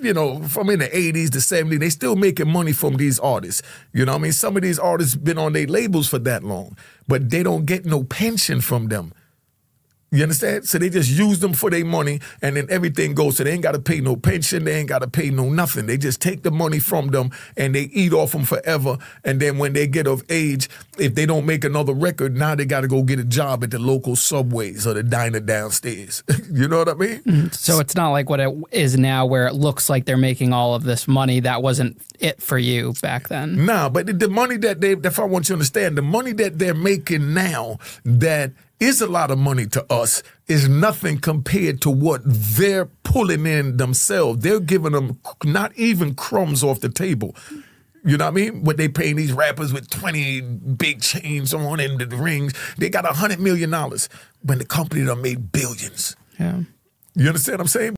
you know, from in the 80s, the 70s, they still making money from these artists. You know I mean? Some of these artists been on their labels for that long, but they don't get no pension from them. You understand? So they just use them for their money and then everything goes. So they ain't got to pay no pension. They ain't got to pay no nothing. They just take the money from them and they eat off them forever. And then when they get of age, if they don't make another record, now they got to go get a job at the local subways or the diner downstairs. you know what I mean? Mm, so it's not like what it is now where it looks like they're making all of this money. That wasn't it for you back then. Nah, but the, the money that they, if I want you to understand, the money that they're making now that is a lot of money to us is nothing compared to what they're pulling in themselves. They're giving them not even crumbs off the table. You know what I mean? What they paying these rappers with 20 big chains on and the rings. They got a hundred million dollars when the company done made billions. Yeah. You understand what I'm saying?